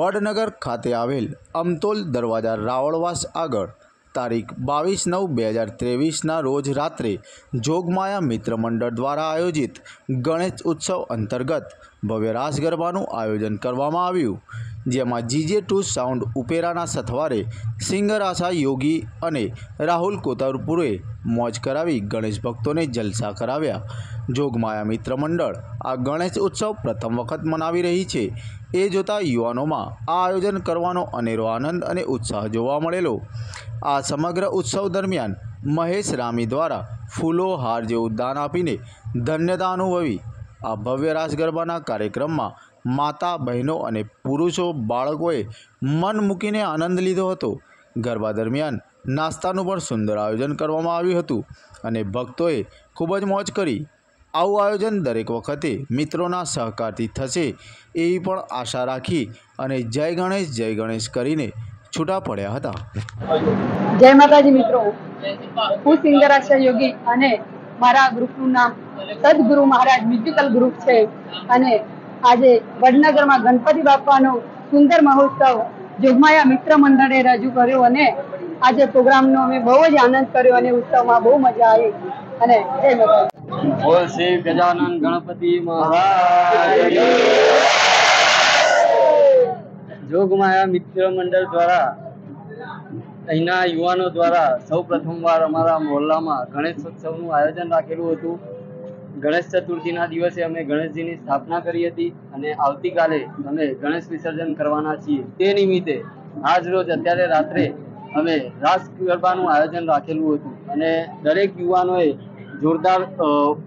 વડનગર ખાતે આવેલ અમતોલ દરવાજા રાવળવાસ આગળ તારીખ બાવીસ નવ બે હજાર ત્રેવીસના રોજ રાત્રે જોગમાયા મિત્ર મંડળ દ્વારા આયોજિત ગણેશ ઉત્સવ અંતર્ગત ભવ્ય રાસ ગરબાનું આયોજન કરવામાં આવ્યું. જેમાં જીજે ટુ સાઉન્ડ ઉપેરાના સથવારે સિંગર આશા યોગી અને રાહુલ કોતરપુરે મોજ કરાવી ગણેશ ભક્તોને જલસા કરાવ્યા. જોગમાયા મિત્ર મંડળ આ ગણેશ ઉત્સવ પ્રથમ વખત મનાવી રહી છે. એ જોતા યુવાનોમાં આ આયોજન કરવાનો અનેરો આનંદ અને ઉત્સાહ જોવા મળેલો. આ સમગ્ર ઉત્સવ દરમિયાન મહેશ રામી દ્વારા ફૂલો, હાર જેવું દાન આપીને ધન્યતા અનુભવી આ ભવ્ય રાસ ગરબાના કાર્યક્રમમાં માતા, બહેનો અને પુરુષો, બાળકોએ મન મૂકીને આનંદ લીધો હતો. ગરબા દરમિયાન નાસ્તાનું પણ સુંદર આયોજન કરવામાં આવ્યું હતું અને ભક્તોએ ખૂબ જ મોજ કરી. આવું આયોજન દરેક વખતે મિત્રોના સહકારથી થશે એવી પણ આશા રાખી અને જય ગણેશ જય ગણેશ કરીને છૂટા પડ્યા હતા. જય માતાજી મિત્રો. હું સિંગર આશા યોગી અને મારા ગ્રુપનું નામ સદગુરુ મહારાજ મ્યુઝિકલ ગ્રુપ છે. અને આજે વડનગરમાં ગણપતિ બાપાનો સુંદર મહોત્સવ જોગમાયા મિત્ર મંડળે રજૂ કર્યો અને આજે પ્રોગ્રામનો અમે બહુ જ આનંદ કર્યો અને ઉત્સવમાં બહુ મજા આવી. અને જય માતાજી. બોલ શ્રી ગજાનન ગણપતિ મહારાજ. જોગમાયા મિત્ર મંડળ દ્વારા અહીંના યુવાનો દ્વારા સૌ પ્રથમવાર અમારા મોહલ્લામાં ગણેશ ઉત્સવનું આયોજન રાખેલું હતું. ગણેશ ચતુર્થીના દિવસે અમે ગણેશજીની સ્થાપના કરી હતી અને આવતીકાલે અમે ગણેશ વિસર્જન કરવાના છીએ. તે નિમિત્તે આજ અત્યારે રાત્રે અમે રાસ ગરબાનું આયોજન રાખેલું હતું અને દરેક યુવાનોએ જોરદાર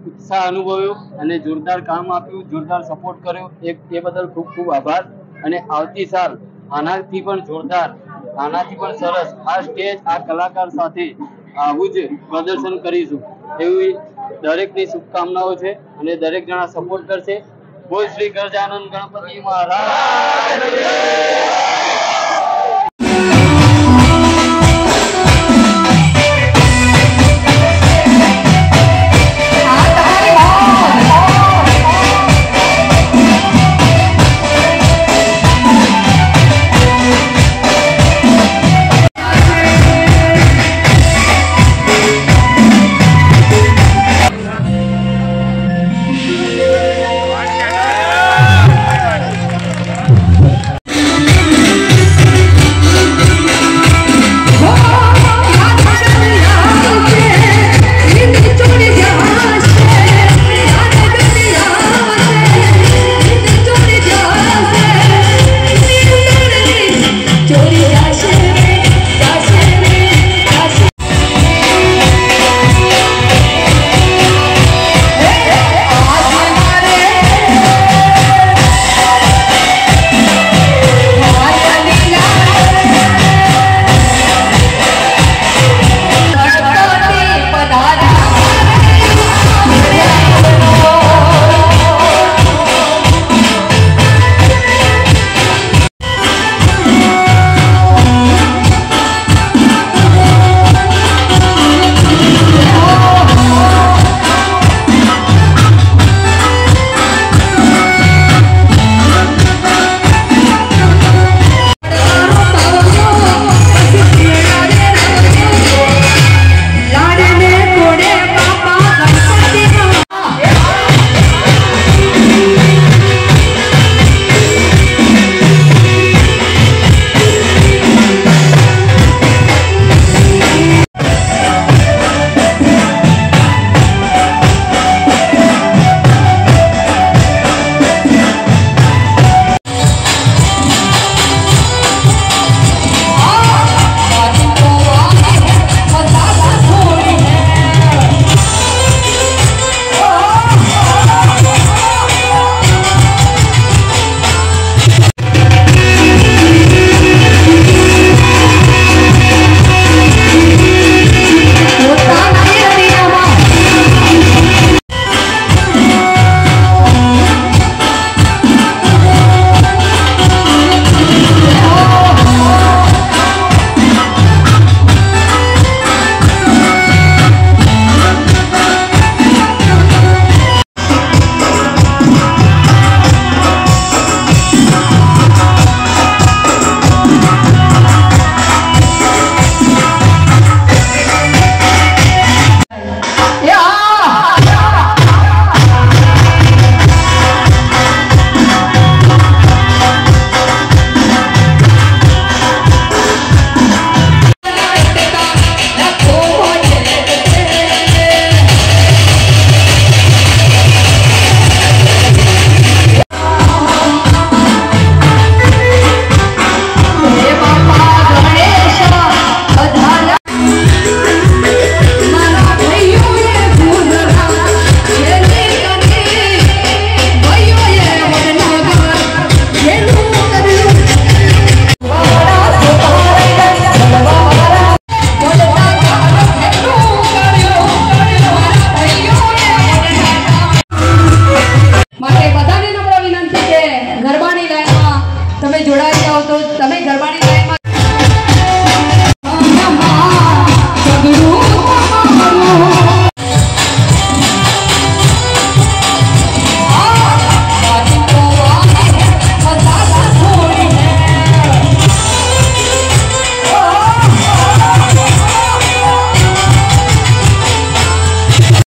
ઉત્સાહ અનુભવ્યો અને જોરદાર કામ આપ્યું, જોરદાર સપોર્ટ કર્યો. એ બદલ ખૂબ ખૂબ આભાર અને આવતી સાલ આનાથી પણ જોરદાર આનાથી પણ સરસ આ સ્ટેજ આ કલાકાર સાથે આવું જ પ્રદર્શન કરીશું. એવી દરેકની શુભકામનાઓ છે અને દરેક જણા સપોર્ટ કરશે. બોલ શ્રી ગરજાનંદ ગણપતિ મહારાજ. 祝你开心